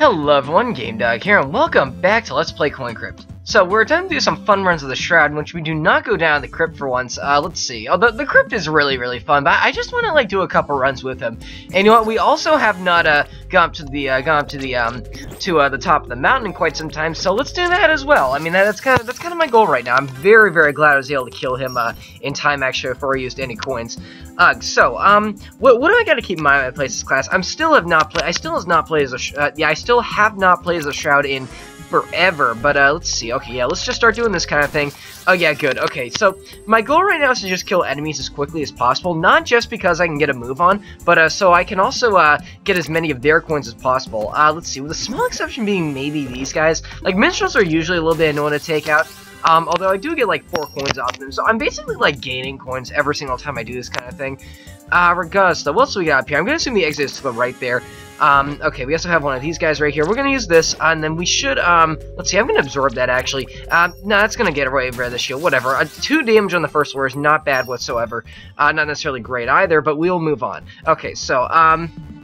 Hello everyone, Gamedawg here, and welcome back to Let's Play Coin Crypt. So, we're attempting to do some fun runs of the Shroud, in which we do not go down the Crypt for once. Uh, let's see. Oh, the, Crypt is really, really fun, but I just want to, like, do a couple runs with him. And you know what, we also have not, uh, gone up to the, uh, gone up to the, um, to, uh, the top of the mountain in quite some time, so let's do that as well. I mean, that, that's kind of, that's kind of my goal right now. I'm very, very glad I was able to kill him, uh, in time, actually, before I used any coins. Ugh. so, um, what, what do I gotta keep in mind when I play this class? I'm still have not played, I still has not played as a, uh, yeah, I still have not played as a Shroud in forever, but uh, let's see. Okay, yeah, let's just start doing this kind of thing. Oh, yeah, good. Okay, so my goal right now is to just kill enemies as quickly as possible, not just because I can get a move on, but uh, so I can also uh, get as many of their coins as possible. Uh, let's see, with a small exception being maybe these guys. Like, minstrels are usually a little bit annoying to take out, um, although I do get like four coins off them, so I'm basically like gaining coins every single time I do this kind of thing. Uh, regardless, though, what else we got up here? I'm gonna assume the exit is to the right there. Um, okay, we also have one of these guys right here. We're gonna use this, and then we should, um, let's see, I'm gonna absorb that, actually. Um, no, that's gonna get away of the shield, whatever. Uh, two damage on the first floor is not bad whatsoever. Uh, not necessarily great either, but we'll move on. Okay, so, um...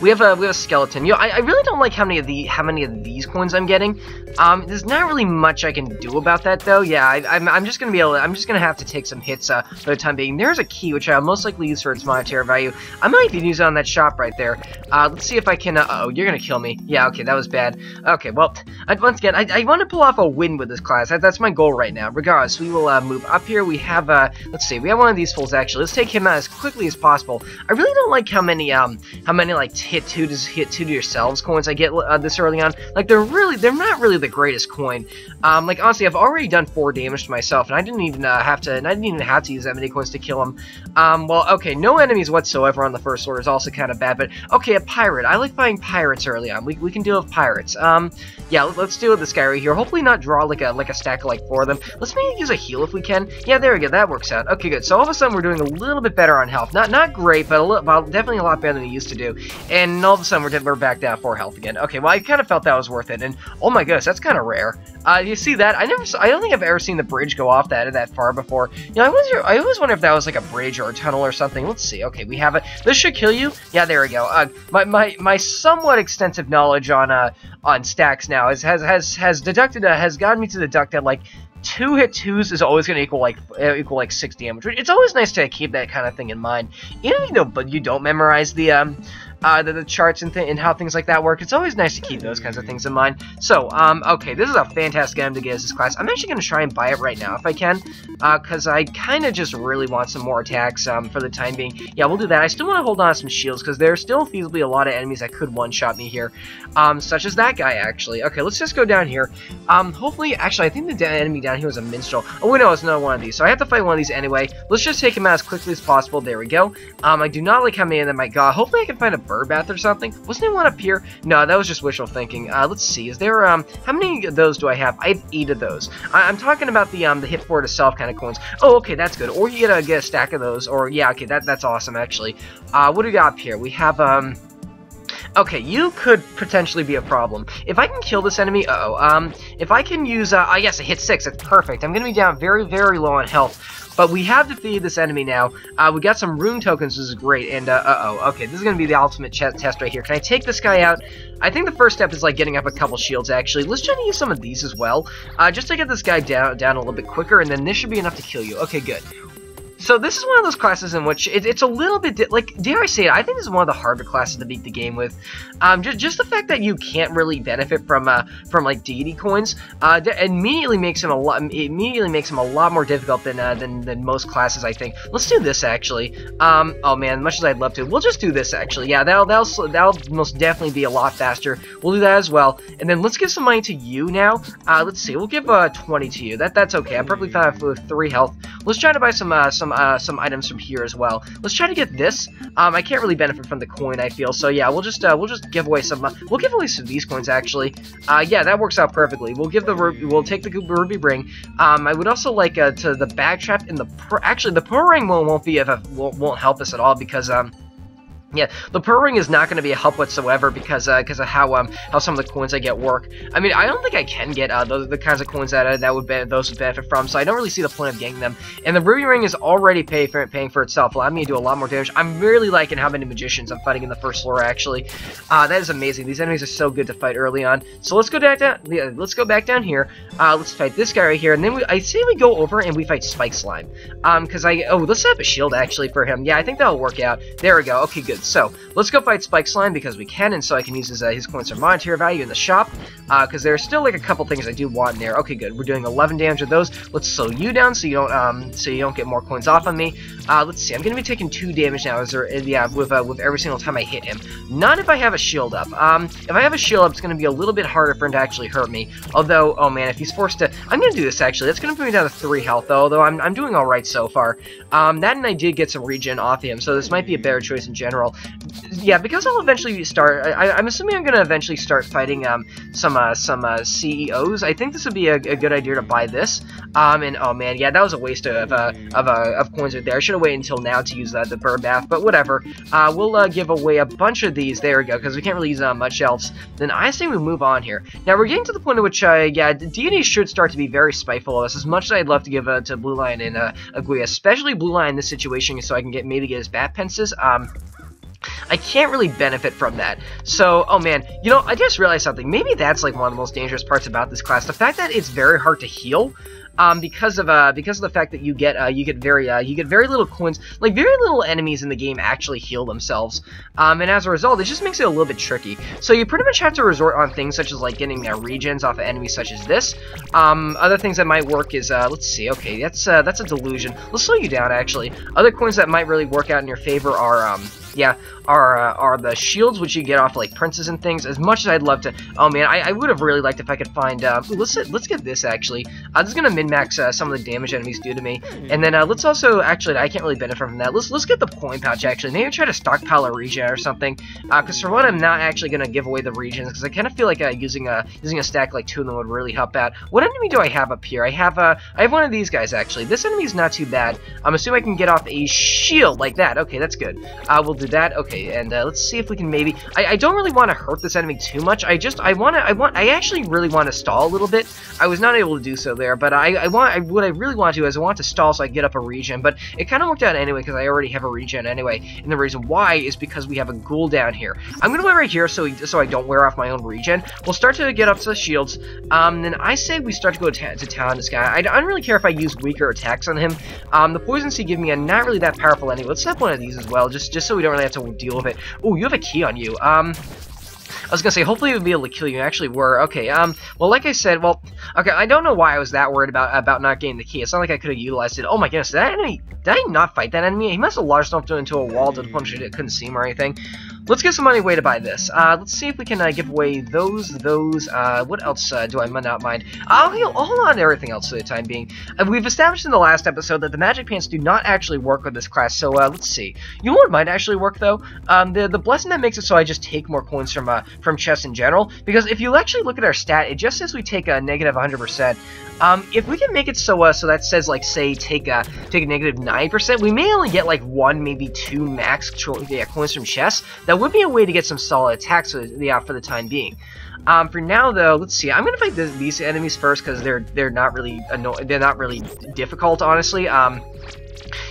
We have a we have a skeleton. You know, I, I really don't like how many of the how many of these coins I'm getting. Um, there's not really much I can do about that though. Yeah, I, am I'm, I'm just gonna be able. To, I'm just gonna have to take some hits uh, for the time being. There's a key which I'll most likely use for its monetary value. I might even use it on that shop right there. Uh, let's see if I can. Uh, oh, you're gonna kill me. Yeah, okay, that was bad. Okay, well, I, once again, I, I want to pull off a win with this class. That, that's my goal right now. Regardless, we will uh, move up here. We have uh, let's see, we have one of these fools actually. Let's take him out as quickly as possible. I really don't like how many um how many like hit two to hit two to yourselves coins I get uh, this early on. Like they're really they're not really the greatest coin. Um, like honestly, I've already done four damage to myself, and I didn't even uh, have to. And I didn't even have to use that many coins to kill him. Um, well, okay, no enemies whatsoever on the first floor is also kind of bad, but okay, a pirate. I like fighting pirates early on. We, we can deal with pirates. Um, yeah, let's deal with this guy right here. Hopefully not draw like a like a stack of like four of them. Let's maybe use a heal if we can. Yeah, there we go. That works out. Okay, good. So all of a sudden we're doing a little bit better on health. Not not great, but a little, well, definitely a lot better than we used to do. And all of a sudden we're we're back down four health again. Okay, well I kind of felt that was worth it. And oh my goodness, that's kind of rare. Uh, you see that? I never. I don't think I've ever seen the bridge go off that that far before. You know, I wonder. I always wonder if that was like a bridge or a tunnel or something. Let's see. Okay, we have it. This should kill you. Yeah, there we go. Uh, my my my somewhat extensive knowledge on uh on stacks now has has has has deducted uh, has gotten me to deduct that like two hit twos is always going to equal like uh, equal like six damage. It's always nice to keep that kind of thing in mind. Even know, but you don't memorize the um uh, the, the charts and, th and how things like that work. It's always nice to keep those kinds of things in mind. So, um, okay, this is a fantastic item to get as this class. I'm actually going to try and buy it right now if I can, because uh, I kind of just really want some more attacks um, for the time being. Yeah, we'll do that. I still want to hold on to some shields, because there are still feasibly a lot of enemies that could one-shot me here, um, such as that guy, actually. Okay, let's just go down here. Um, hopefully, actually, I think the enemy down here was a minstrel. Oh, wait, no, it's another one of these, so I have to fight one of these anyway. Let's just take him out as quickly as possible. There we go. Um, I do not like how many of them I got. Hopefully, I can find a bird bath or something. Wasn't there one up here? No, that was just wishful thinking. Uh, let's see. Is there, um, how many of those do I have? I have eight of those. I am talking about the, um, the hit for itself kind of coins. Oh, okay, that's good. Or you get a, get a stack of those. Or, yeah, okay, that, that's awesome, actually. Uh, what do we got up here? We have, um... Okay, you could potentially be a problem. If I can kill this enemy, uh oh um, if I can use, uh, uh, yes, a hit 6, it's perfect. I'm gonna be down very, very low on health. But we have defeated this enemy now. Uh, we got some rune tokens, which is great. And, uh, uh-oh. Okay, this is going to be the ultimate test right here. Can I take this guy out? I think the first step is, like, getting up a couple shields, actually. Let's try to use some of these as well. Uh, just to get this guy down, down a little bit quicker, and then this should be enough to kill you. Okay, good. So this is one of those classes in which it, it's a little bit, like, dare I say it, I think this is one of the harder classes to beat the game with. Um, just, just the fact that you can't really benefit from, uh, from, like, deity coins, uh, immediately makes him a lot, immediately makes him a lot more difficult than, uh, than, than most classes, I think. Let's do this, actually. Um, oh man, much as I'd love to, we'll just do this, actually. Yeah, that'll, that'll, that'll most definitely be a lot faster. We'll do that as well. And then let's give some money to you now. Uh, let's see, we'll give, uh, 20 to you. That, that's okay. I'm perfectly fine with 3 health. Let's try to buy some, uh, some, uh, some items from here as well. Let's try to get this. Um, I can't really benefit from the coin, I feel, so yeah, we'll just, uh, we'll just give away some, uh, we'll give away some of these coins, actually. Uh, yeah, that works out perfectly. We'll give the, we'll take the ruby ring. Um, I would also like, uh, to the bag trap and the, actually, the pearl ring won't, won't be, if won't, won't help us at all, because, um, Yeah, the pearl ring is not going to be a help whatsoever because because uh, of how um how some of the coins I get work. I mean, I don't think I can get uh, those the kinds of coins that uh, that would be, those would benefit from, so I don't really see the point of getting them. And the ruby ring is already pay for, paying for itself, allowing me to do a lot more damage. I'm really liking how many magicians I'm fighting in the first floor. Actually, uh, that is amazing. These enemies are so good to fight early on. So let's go back down. Yeah, let's go back down here. Uh, let's fight this guy right here, and then we, I say we go over and we fight Spike Slime. Um, because I oh let's set up a shield actually for him. Yeah, I think that'll work out. There we go. Okay, good. So let's go fight Spike Slime because we can, and so I can use his, uh, his coins for monetary value in the shop, because uh, there's still like a couple things I do want in there. Okay, good. We're doing 11 damage with those. Let's slow you down so you don't um so you don't get more coins off on me. Uh, let's see. I'm gonna be taking two damage now. Is there? Yeah, with uh, with every single time I hit him. Not if I have a shield up. Um, if I have a shield up, it's gonna be a little bit harder for him to actually hurt me. Although, oh man, if he's forced to, I'm gonna do this actually. That's gonna put me down to three health though. Although I'm I'm doing all right so far. Um, that and I did get some regen off him, so this might be a better choice in general. Yeah, because I'll eventually start. I, am assuming I'm going to eventually start fighting um, some uh, some uh, CEOs. I think this would be a, a, good idea to buy this. Um, and oh man, yeah, that was a waste of uh, of uh, of coins right there. I should have waited until now to use uh, the bird bath, but whatever. Uh, we'll uh, give away a bunch of these. There we go, because we can't really use uh, much else. Then I say we move on here. Now we're getting to the point at which, uh, yeah, deities should start to be very spiteful of us. As much as I'd love to give uh, to Blue Lion and uh, especially Blue Lion in this situation, so I can get maybe get his bat pences. Um, I can't really benefit from that. So, oh man, you know, I just realized something. Maybe that's like one of the most dangerous parts about this class. The fact that it's very hard to heal um, because of uh, because of the fact that you get uh, you get very uh, you get very little coins. Like very little enemies in the game actually heal themselves, um, and as a result, it just makes it a little bit tricky. So you pretty much have to resort on things such as like getting uh, regens off of enemies such as this. Um, other things that might work is uh, let's see. Okay, that's uh, that's a delusion. Let's slow you down actually. Other coins that might really work out in your favor are um, yeah, are uh, are the shields which you get off like princes and things. As much as I'd love to, oh man, I, I would have really liked if I could find. Uh, let's let's get this actually. Uh, this is gonna min max uh, some of the damage enemies do to me, and then uh, let's also actually I can't really benefit from that. Let's let's get the coin pouch actually. Maybe try to stockpile a regen or something. Because uh, for one, I'm not actually gonna give away the regens because I kind of feel like uh, using a using a stack like two of them would really help out. What enemy do I have up here? I have uh, I have one of these guys actually. This enemy is not too bad. I'm assuming I can get off a shield like that. Okay, that's good. Uh, we'll do that. Okay, and uh, let's see if we can maybe. I, I don't really want to hurt this enemy too much. I just I want to I want I actually really want to stall a little bit. I was not able to do so there, but I I want I, what I really want to do is I want to stall so I get up a regen. But it kind of worked out anyway because I already have a regen anyway. And the reason why is because we have a ghoul down here. I'm gonna wait right here so so I don't wear off my own regen. We'll start to get up to the shields. Um, then I say we start to go to, to town this guy. I, I, don't really care if I use weaker attacks on him. Um, the poisons he give me are not really that powerful anyway. Let's set one of these as well, just just so we don't really have to deal with it. Oh, you have a key on you. Um, I was gonna say, hopefully we'd be able to kill you. Actually, were okay. Um, well, like I said, well, okay. I don't know why I was that worried about about not getting the key. It's not like I could have utilized it. Oh my goodness, did that enemy? Did I not fight that enemy? He must have launched himself into a wall to punch it it couldn't see him or anything. Let's get some money away to buy this. Uh, let's see if we can uh, give away those, those, uh, what else uh, do I not mind? I'll, hold on everything else for the time being. Uh, we've established in the last episode that the magic pants do not actually work with this class, so uh, let's see. You know what might actually work, though? Um, the, the blessing that makes it so I just take more coins from, from chests in general, because if you actually look at our stat, it just says we take a negative 100%. Um, if we can make it so uh, so that says like say take a take a negative nine percent, we may only get like one maybe two max yeah, coins from chests. That would be a way to get some solid attacks for, yeah, for the time being. Um, for now though, let's see. I'm gonna fight these enemies first because they're they're not really they're not really difficult honestly. Um,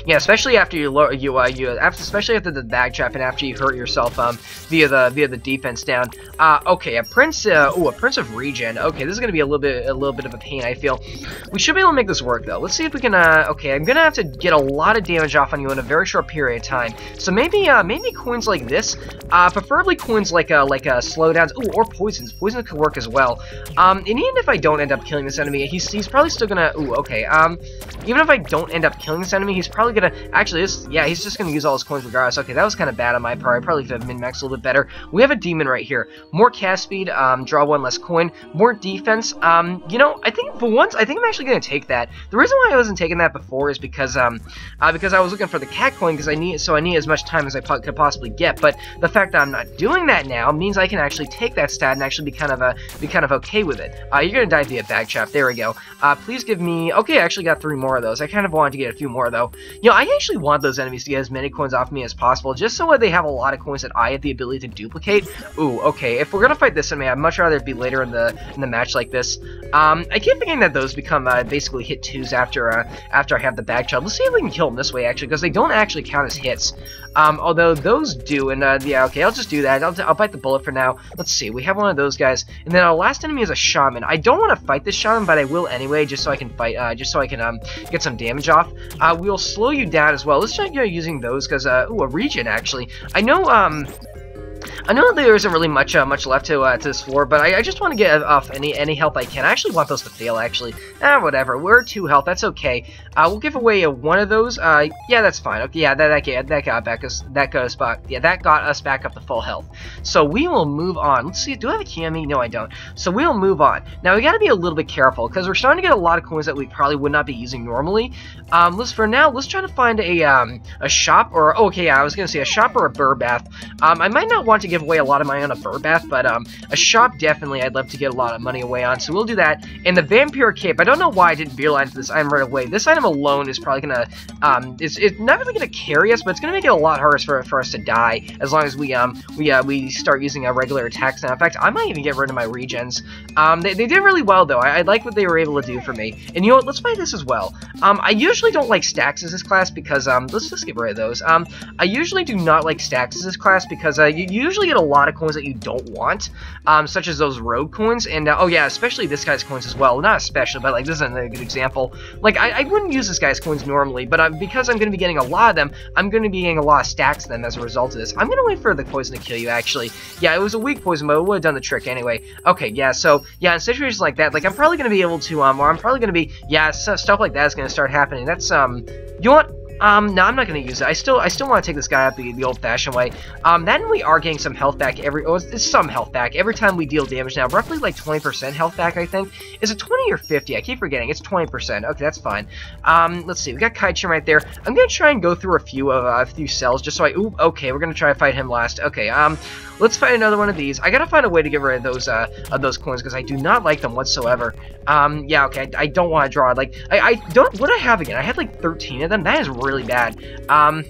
yeah, especially after you lower you uh, you after, especially after the bag trap and after you hurt yourself um via the via the defense down. Uh, okay, a prince. Uh, oh, a prince of regen. Okay, this is gonna be a little bit a little bit of a pain. I feel we should be able to make this work though. Let's see if we can. Uh, okay, I'm gonna have to get a lot of damage off on you in a very short period of time. So maybe uh maybe coins like this. Uh, preferably coins like uh like uh slowdowns. Ooh, or poisons. Poisons could work as well. Um, and even if I don't end up killing this enemy, he's he's probably still gonna. Ooh, okay. Um, even if I don't end up killing this enemy, he's probably gonna Actually, this, yeah, he's just to use all his coins regardless. Okay, that was kind of bad on my part. I probably could have min-maxed a little bit better. We have a demon right here. More cast speed, um, draw one less coin, more defense. Um, you know, I think for once, I think I'm actually to take that. The reason why I wasn't taking that before is because, um, uh, because I was looking for the cat coin because I need, so I need as much time as I po could possibly get. But the fact that I'm not doing that now means I can actually take that stat and actually be kind of a, be kind of okay with it. Uh, you're to die via bag trap. There we go. Uh, please give me, okay, I actually got three more of those. I kind of wanted to get a few more though. You know, I actually want those enemies to get as many coins off me as possible, just so they have a lot of coins that I have the ability to duplicate. Ooh, okay, if we're gonna fight this enemy, I'd much rather it be later in the in the match like this. Um, I keep thinking that those become uh, basically hit twos after uh, after I have the bag child. Let's see if we can kill them this way, actually, because they don't actually count as hits. Um, although those do, and uh, yeah, okay, I'll just do that. I'll, I'll bite the bullet for now. Let's see, we have one of those guys, and then our last enemy is a shaman. I don't want to fight this shaman, but I will anyway, just so I can fight, uh, just so I can um, get some damage off. Uh, we'll slow you down as well. Let's try you know, using those, because, uh, ooh, a regen actually. I know, um, I know there isn't really much uh, much left to uh, to this floor, but I, I just want to get off any any health I can. I actually want those to fail, actually. Ah, whatever. We're two health. That's okay. Uh, we'll give away one of those. Uh, yeah, that's fine. Okay, yeah, that that, that got back us that got us back. Yeah, that got us back up to full health. So we will move on. Let's see. Do I have a me? No, I don't. So we'll move on. Now we got to be a little bit careful because we're starting to get a lot of coins that we probably would not be using normally. Um, let's for now. Let's try to find a um a shop or oh, okay, yeah, I was gonna say a shop or a bird bath. Um, I might not want to give away a lot of money on a bird bath, but um, a shop definitely I'd love to get a lot of money away on, so we'll do that. And the vampire cape, I don't know why I didn't for this item right away. This item alone is probably gonna um, it's, it's not really gonna carry us, but it's gonna make it a lot harder for for us to die as long as we um we uh we start using our regular attacks now. In fact, I might even get rid of my regens. Um, they, they did really well though. I, I like what they were able to do for me. And you know what? Let's play this as well. Um, I usually don't like stacks as this class because um, let's just get rid of those. Um, I usually do not like stacks as this class because uh, you usually get a lot of coins that you don't want, um, such as those rogue coins, and uh, oh yeah, especially this guy's coins as well. Not especially, but like this is a good example. Like I, I wouldn't use this guy's coins normally, but uh, because I'm going to be getting a lot of them, I'm going to be getting a lot of stacks of them as a result of this. I'm going to wait for the poison to kill you. Actually, yeah, it was a weak poison, but it would have done the trick anyway. Okay, yeah, so yeah, in situations like that, like I'm probably going to be able to, um, or I'm probably going to be, yeah, stuff like that is going to start happening. That's um, you know what? Um, no, I'm not going to use it. I still I still want to take this guy out the, the old-fashioned way. Um, then we are getting some health back every... Oh, it's, some health back every time we deal damage now. Roughly like 20% health back, I think. Is it 20 or 50? I keep forgetting. It's 20%. Okay, that's fine. Um, let's see. We got Kaichin right there. I'm going to try and go through a few of uh, a few cells just so I... Ooh, okay, we're going to try to fight him last. Okay, um... Let's find another one of these. I gotta find a way to get rid of those uh, of those coins because I do not like them whatsoever. Um, yeah, okay, I, I don't want to draw. Like, I, I don't. What do I have again? I had like 13 of them. That is really bad. Um,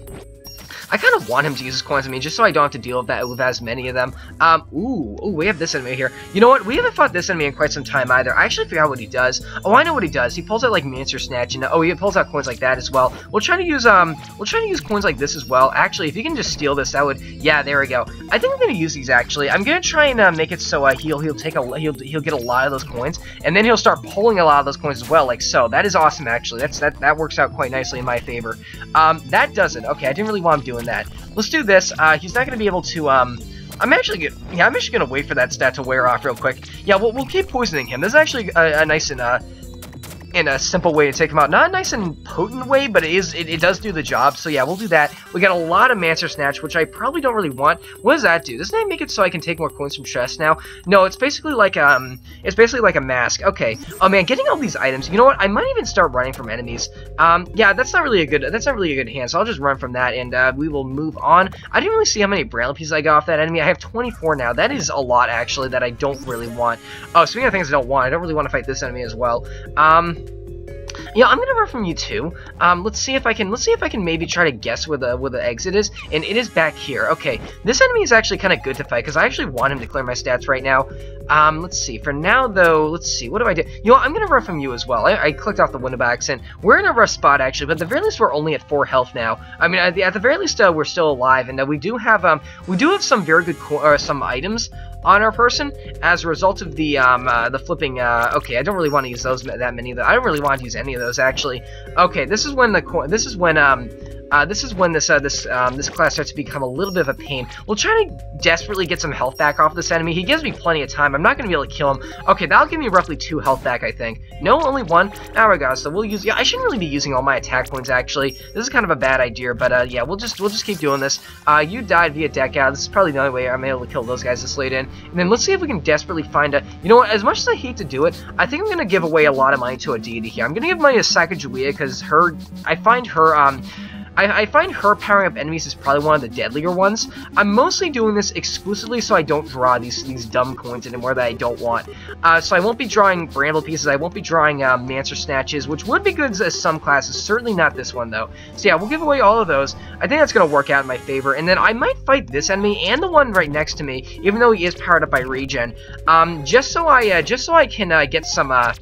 I kind of want him to use his coins on me, just so I don't have to deal with that with as many of them. Um, ooh, ooh, we have this enemy here. You know what? We haven't fought this enemy in quite some time either. I actually figure out what he does. Oh, I know what he does. He pulls out like Mancer Snatch, and oh, he pulls out coins like that as well. We'll try to use um, we'll try to use coins like this as well. Actually, if you can just steal this, that would, yeah, there we go. I think I'm gonna use these actually. I'm gonna try and uh, make it so uh, he'll he'll take a he'll he'll get a lot of those coins, and then he'll start pulling a lot of those coins as well, like so. That is awesome actually. That's that that works out quite nicely in my favor. Um, that doesn't. Okay, I didn't really want him doing that. Let's do this. Uh, he's not going to be able to, um... I'm actually yeah, I'm actually gonna wait for that stat to wear off real quick. Yeah, we'll, we'll keep poisoning him. This is actually a, a nice and, uh, in a simple way to take him out. Not a nice and potent way, but it is it, it, does do the job. So yeah, we'll do that. We got a lot of Mancer Snatch, which I probably don't really want. What does that do? Doesn't that make it so I can take more coins from chests now? No, it's basically like um it's basically like a mask. Okay. Oh man, getting all these items. You know what? I might even start running from enemies. Um yeah, that's not really a good that's not really a good hand. So I'll just run from that and uh, we will move on. I didn't really see how many Braille pieces I got off that enemy. I have 24 now. That is a lot actually that I don't really want. Oh, speaking of things I don't want, I don't really want to fight this enemy as well. Um yeah, I'm gonna run from you too. Um, let's see if I can. Let's see if I can maybe try to guess where the where the exit is. And it is back here. Okay, this enemy is actually kind of good to fight because I actually want him to clear my stats right now. Um, let's see. For now though, let's see. What do I do? You know, I'm gonna run from you as well. I, I clicked off the window by accident. We're in a rough spot actually, but at the very least we're only at four health now. I mean, at the, at the very least uh, we're still alive, and uh, we do have um we do have some very good uh, some items on our person as a result of the um, uh, the flipping. Uh, okay, I don't really want to use those that many. I don't really want to use any of those actually. Okay, this is when the this is when um uh, this is when this uh, this um, this class starts to become a little bit of a pain. We'll try to desperately get some health back off this enemy. He gives me plenty of time. I'm not going to be able to kill him. Okay, that'll give me roughly two health back, I think. No, only one. There we go. So we'll use. Yeah, I shouldn't really be using all my attack points actually. This is kind of a bad idea, but uh, yeah, we'll just we'll just keep doing this. Uh, you died via deck out. This is probably the only way I'm able to kill those guys this late in. And then let's see if we can desperately find a. You know what? As much as I hate to do it, I think I'm going to give away a lot of money to a deity here. I'm going to give money to Sacagawea because her. I find her um I, I, find her powering up enemies is probably one of the deadlier ones. I'm mostly doing this exclusively so I don't draw these these dumb coins anymore that I don't want. Uh, so I won't be drawing Bramble pieces, I won't be drawing um, Mancer Snatches, which would be good as some classes, certainly not this one though. So yeah, we'll give away all of those. I think that's going to work out in my favor, and then I might fight this enemy and the one right next to me, even though he is powered up by regen, um, just so I, uh, just so I can uh, get some, uh,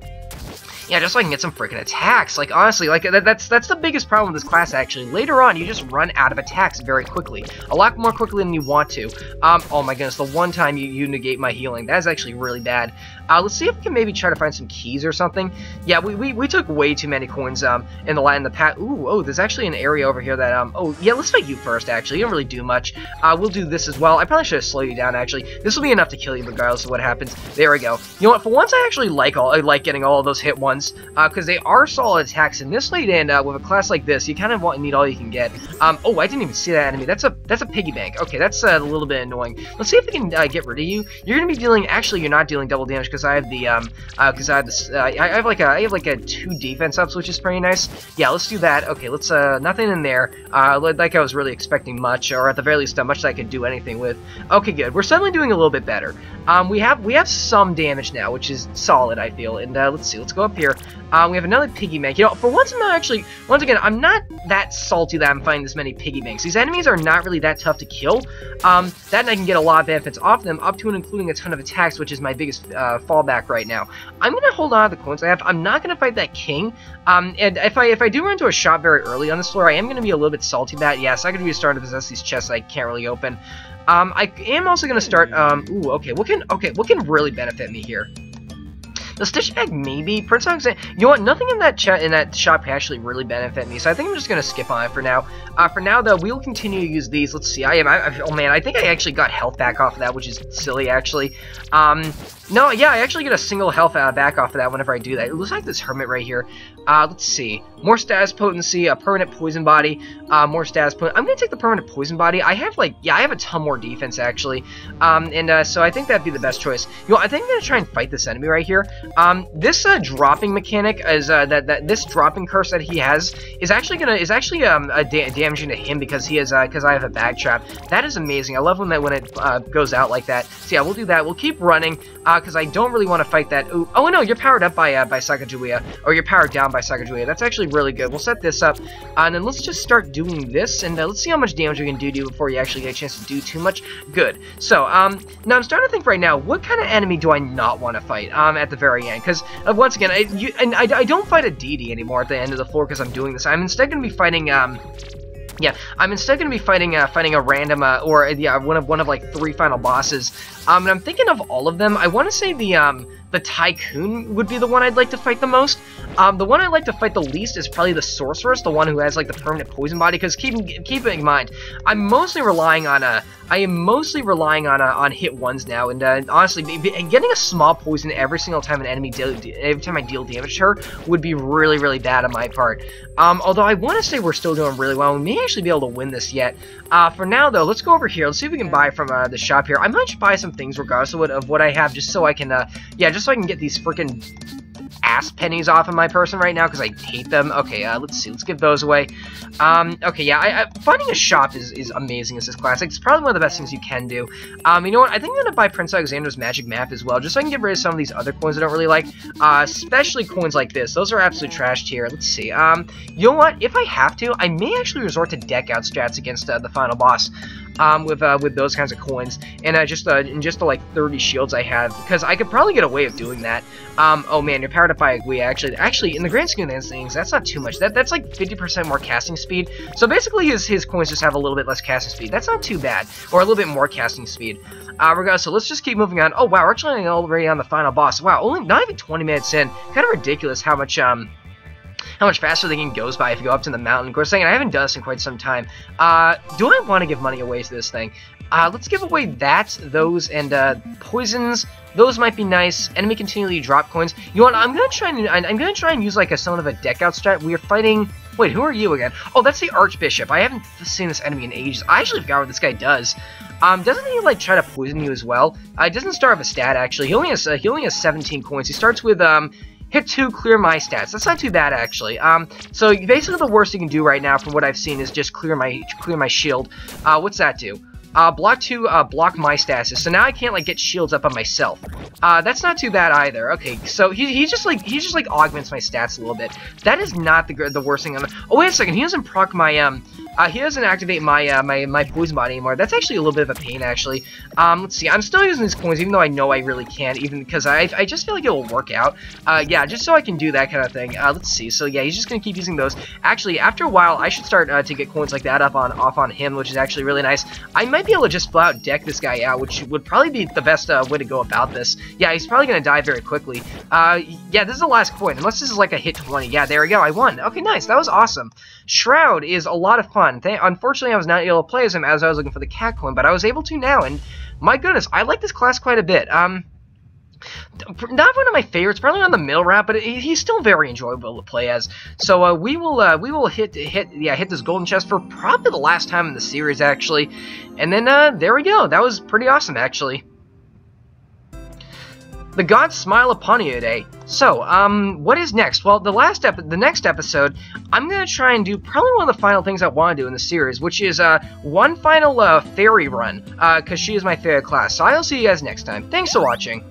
yeah, just so I can get some freaking attacks. Like, honestly, like, that, that's that's the biggest problem with this class, actually. Later on, you just run out of attacks very quickly. A lot more quickly than you want to. Um, oh my goodness, the one time you, you negate my healing. That is actually really bad. Uh, let's see if we can maybe try to find some keys or something. Yeah, we, we, we took way too many coins um, in the in the path. Ooh, oh, there's actually an area over here that, um, oh, yeah, let's fight you first, actually. You don't really do much. Uh, we'll do this as well. I probably should have slowed you down, actually. This will be enough to kill you regardless of what happens. There we go. You know what, for once I actually like all, I like getting all those hit ones, because uh, they are solid attacks. In this late end, uh, with a class like this, you kind of want need all you can get. Um, oh, I didn't even see that enemy. That's a that's a piggy bank. Okay, that's a little bit annoying. Let's see if we can uh, get rid of you. You're gonna be dealing. Actually, you're not dealing double damage because I have the um because I have this. I have like a I have like a two defense ups, which is pretty nice. Yeah, let's do that. Okay, let's uh nothing in there. Uh, like I was really expecting much, or at the very least, uh, much that I could do anything with. Okay, good. We're suddenly doing a little bit better. Um, we have we have some damage now, which is solid. I feel. And uh, let's see. Let's go up here. Uh, we have another piggy bank. You know, for once I'm not actually, once again, I'm not that salty that I'm finding this many piggy banks. These enemies are not really that tough to kill. Um, that and I can get a lot of benefits off them, up to and including a ton of attacks, which is my biggest uh, fallback right now. I'm gonna hold on to the coins I have. I'm not gonna fight that king. Um, and if I if I do run into a shop very early on this floor, I am gonna be a little bit salty about that. Yes, I could be starting to possess these chests I can't really open. Um, I am also gonna start. Um, ooh, okay. What can okay? What can really benefit me here? The Stitch Bag, maybe. Prince Alexander... You know what? Nothing in that in that shop can actually really benefit me, so I think I'm just going to skip on it for now. Uh, for now, though, we will continue to use these. Let's see. I am... I, I, oh, man. I think I actually got health back off of that, which is silly, actually. Um... No, yeah, I actually get a single health uh, back off of that whenever I do that. It looks like this Hermit right here. Uh, let's see. More status potency, a permanent poison body, uh, more status potency. I'm going to take the permanent poison body. I have, like, yeah, I have a ton more defense, actually. Um, and uh, so I think that'd be the best choice. You know, I think I'm going to try and fight this enemy right here. Um, this uh, dropping mechanic, is uh, that, that this dropping curse that he has, is actually to, is actually um, da damaging to him because he is, because I have a bag trap. That is amazing. I love when that when it goes out like that. So yeah, we'll do that. We'll keep running because I don't really want to fight that. Ooh, oh, no, you're powered up by uh, by Sacagawea, or you're powered down by Sacagawea. That's actually really good. We'll set this up, uh, and then let's just start doing this, and uh, let's see how much damage we can do to you before you actually get a chance to do too much. Good. So, um, now I'm starting to think right now, what kind of enemy do I not want to fight um, at the very Because, uh, once again, I, you, and I, I don't fight a DD anymore at the end of the floor because I'm doing this. I'm instead going to be fighting, um, yeah, I'm instead going to be fighting uh, fighting a random uh, or yeah one of one of like three final bosses. Um, and I'm thinking of all of them. I want to say the um the Tycoon would be the one I'd like to fight the most. Um, the one I'd like to fight the least is probably the Sorceress, the one who has like the permanent poison body. Because keep keep in mind, I'm mostly relying on a uh, am mostly relying on uh, on hit ones now, and uh, honestly, getting a small poison every single time an enemy deal, every time I deal damage to her would be really really bad on my part. Um, although I want to say we're still doing really well, we may actually be able to win this yet. Uh, for now though, let's go over here. Let's see if we can buy from uh, the shop here. I might buy some things regardless of what, of what I have, just so I can, uh, yeah, just so I can get these freaking ass pennies off of my person right now because I hate them. Okay, uh, let's see. Let's give those away. Um, okay, yeah, I, I, finding a shop is, is amazing as this classic. It's probably one of the best things you can do. Um, you know what? I think I'm going to buy Prince Alexander's magic map as well, just so I can get rid of some of these other coins I don't really like, uh, especially coins like this. Those are absolutely trashed here. Let's see. Um, you know what? If I have to, I may actually resort to deck out strats against uh, the final boss um, with uh, with those kinds of coins, and uh, just uh, and just the like 30 shields I have, because I could probably get away with doing that. Um, oh man, you're powered up by a Gui. Actually, actually, in the grand scheme of things, that's not too much. That that's like 50% more casting speed. So basically, his his coins just have a little bit less casting speed. That's not too bad, or a little bit more casting speed. Uh, regardless, so let's just keep moving on. Oh wow, we're actually already on the final boss. Wow, only not even 20 minutes in. Kind of ridiculous how much um how much faster the game goes by if you go up to the mountain. Of course, thing, I haven't done this in quite some time. Uh, do I want to give money away to this thing? Uh, let's give away that, those, and uh, poisons. Those might be nice. Enemy continually drop coins. You know what? I'm gonna try and I'm gonna try and use like a somewhat of a deck out strat. We are fighting. Wait, who are you again? Oh, that's the Archbishop. I haven't seen this enemy in ages. I actually forgot what this guy does. Um, doesn't he like try to poison you as well? Uh, doesn't start with a stat actually. He only has uh, he only has 17 coins. He starts with um hit two, clear my stats. That's not too bad actually. Um, so basically the worst you can do right now, from what I've seen, is just clear my clear my shield. Uh, what's that do? Uh, block 2, uh, block my stasis. So now I can't, like, get shields up on myself. Uh, that's not too bad either. Okay, so he, he just, like, he just, like, augments my stats a little bit. That is not the, the worst thing on the... Oh, wait a second, he doesn't proc my, um... Uh, he doesn't activate my, uh, my, my poison body anymore. That's actually a little bit of a pain, actually. Um, let's see, I'm still using these coins, even though I know I really can't, even because I, I just feel like it'll work out. Uh, yeah, just so I can do that kind of thing. Uh, let's see, so yeah, he's just gonna keep using those. Actually, after a while, I should start, uh, to get coins like that up on, off on him, which is actually really nice. I might be able to just flat out deck this guy out, which would probably be the best, uh, way to go about this. Yeah, he's probably gonna die very quickly. Yeah, this is the last coin, unless this is like a hit 20. Yeah, there we go, I won. Okay, nice, that was awesome. Shroud is a lot of fun. Th unfortunately, I was not able to play as him as I was looking for the cat coin, but I was able to now, and my goodness, I like this class quite a bit. Um, not one of my favorites, probably on the middle route, but he's still very enjoyable to play as. So uh, we will uh, we will hit hit yeah hit this golden chest for probably the last time in the series actually, and then uh, there we go. That was pretty awesome actually. The gods smile upon you today. So, um, what is next? Well, the last ep the next episode, I'm gonna try and do probably one of the final things I want to do in the series, which is uh one final uh fairy run, uh, cause she is my favorite class. So I'll see you guys next time. Thanks for watching.